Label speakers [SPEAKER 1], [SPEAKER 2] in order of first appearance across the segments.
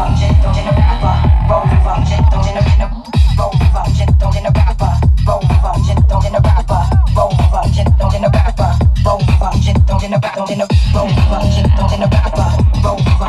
[SPEAKER 1] Don't in a rapper, roll,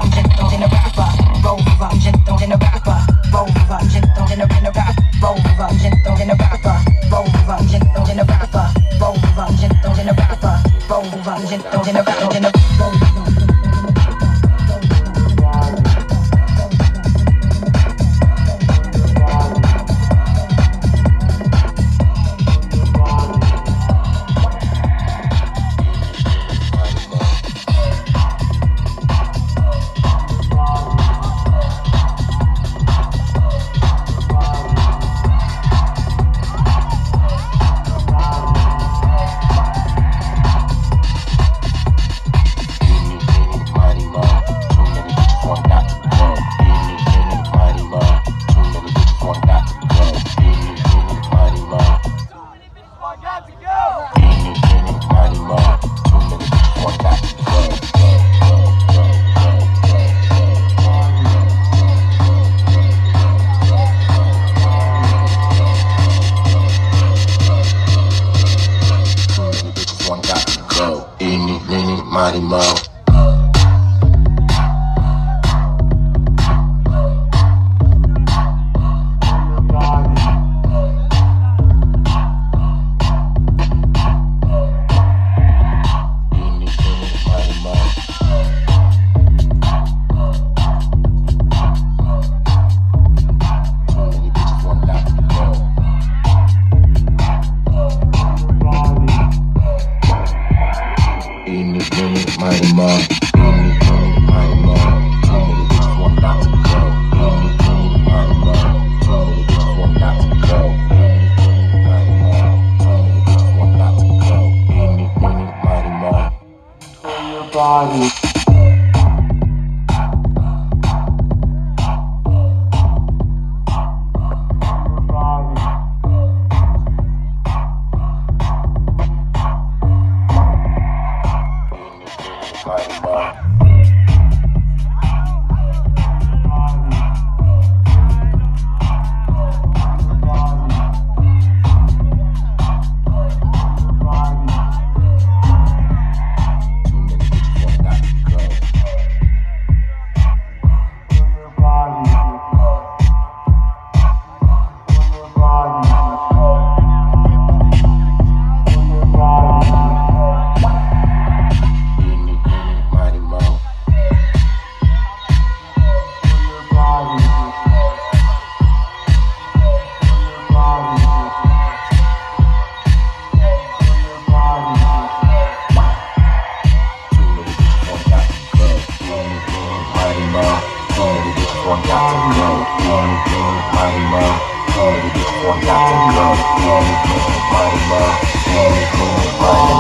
[SPEAKER 2] Eeny, meeny, miny, moe. uh,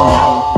[SPEAKER 2] Wow.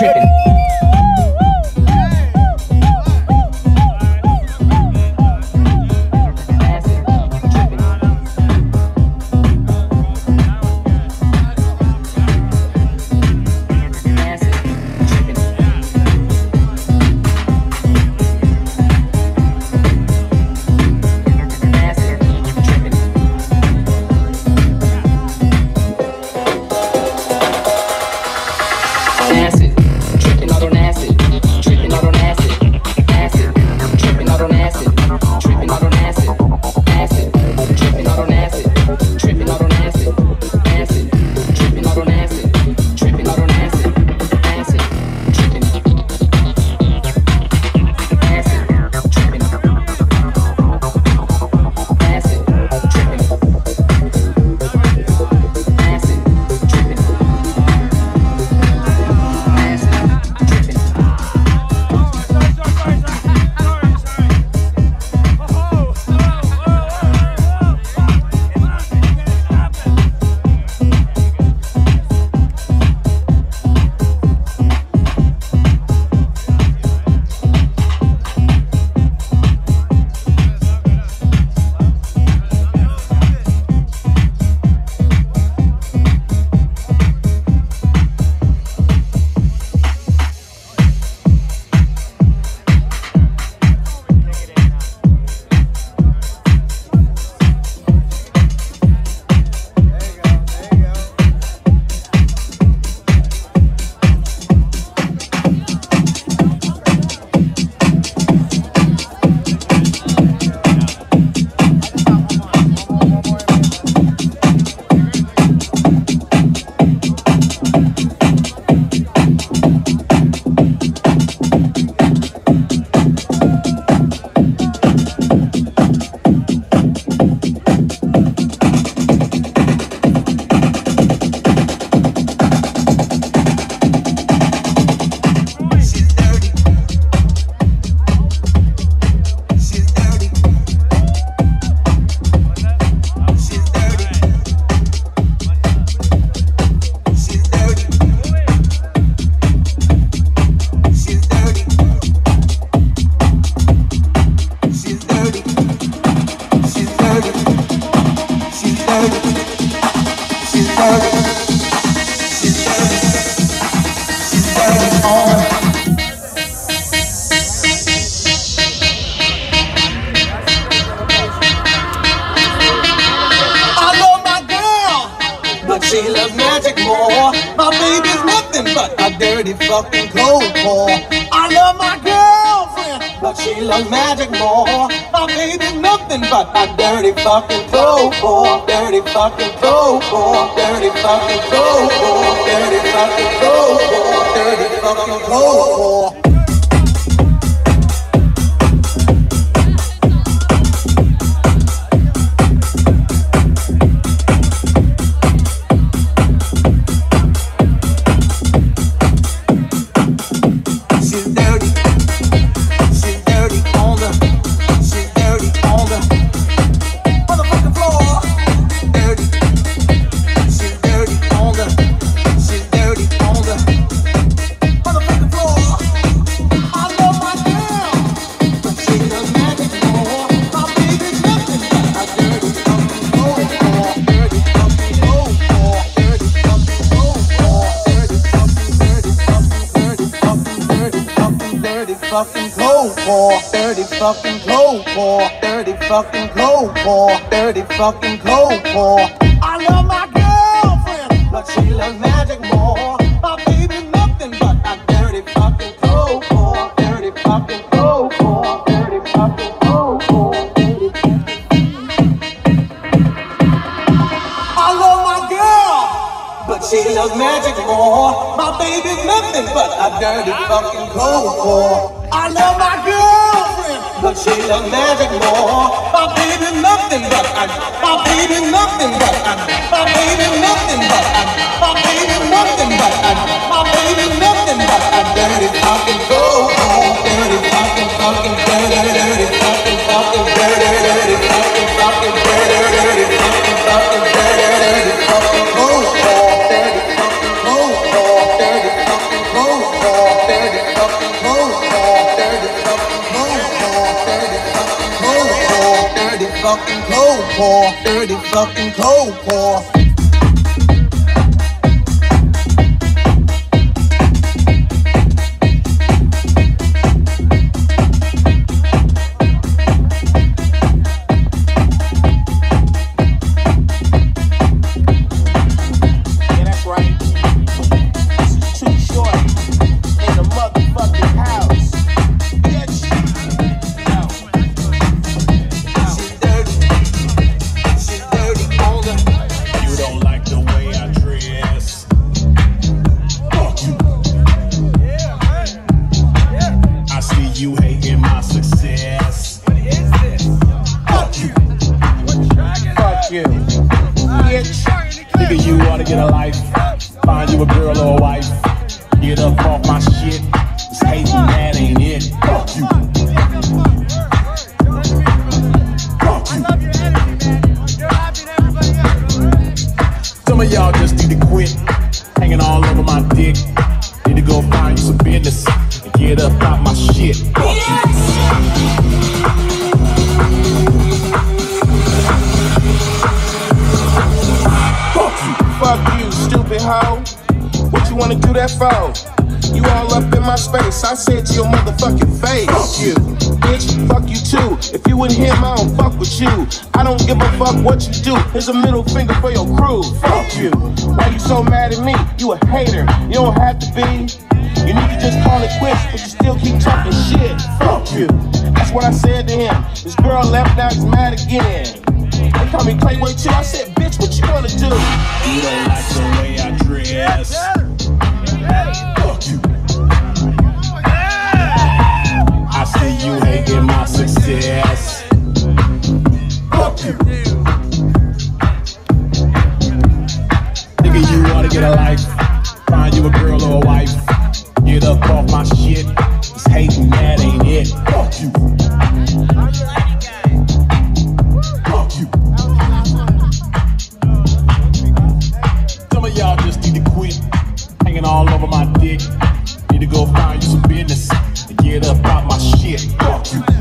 [SPEAKER 2] tripping.
[SPEAKER 1] fucking cold for. I love my girlfriend, but she loves magic more. My baby, nothing but a dirty fucking cold for. Dirty fucking cold for. Dirty fucking cold for. Dirty fucking cold for. Dirty fucking cold for. fucking cold for, dirty fucking cold for, dirty fucking cold for. I love
[SPEAKER 3] my girlfriend,
[SPEAKER 1] but she loves magic more. hardcore, dirty fucking cold core.
[SPEAKER 3] Some of y'all just need to quit hanging all over my dick. Need to go find you some business and get up out my shit. Fuck yes. you.
[SPEAKER 4] Fuck you, stupid hoe. What you wanna do that for? You all up in my space. I said to your motherfucking face. Fuck you. Here's a fuck what you do. There's a middle finger for your crew. Fuck you. Why you so mad at me? You a hater. You don't have to be. You need to just call it quits, but you still keep talking shit. Fuck you. That's what I said to him. This girl left, now he's mad again. They call me Playboy too. I said, bitch, what you gonna do? You
[SPEAKER 3] don't like the way I dress. Fuck you. Hanging over my dick. Need to go find you some business and get up out my shit. Fuck you.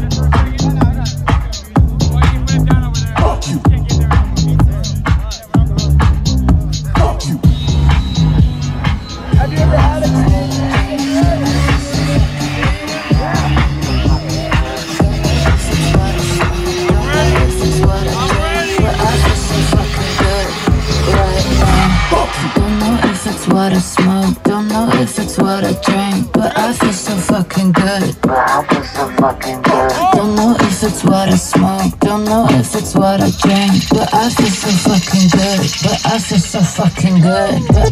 [SPEAKER 5] What I smoke, don't know if it's what I drink, but I feel so fucking good. But I feel so fucking good. Don't know if it's what I smoke, don't know if it's what I drink, but I feel so fucking good. But I feel so fucking good. But